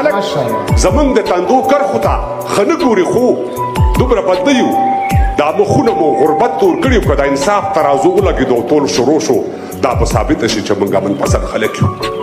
خلک زمونږ د تندو کرخو ته خنه ګوري خو دومره بد یو دا مخونه مو غربت تور کړیو که دا انصاف ترازو ولګېدو ټول شروع شو دا به ثابته شي چې موږ امن پسند خلک یو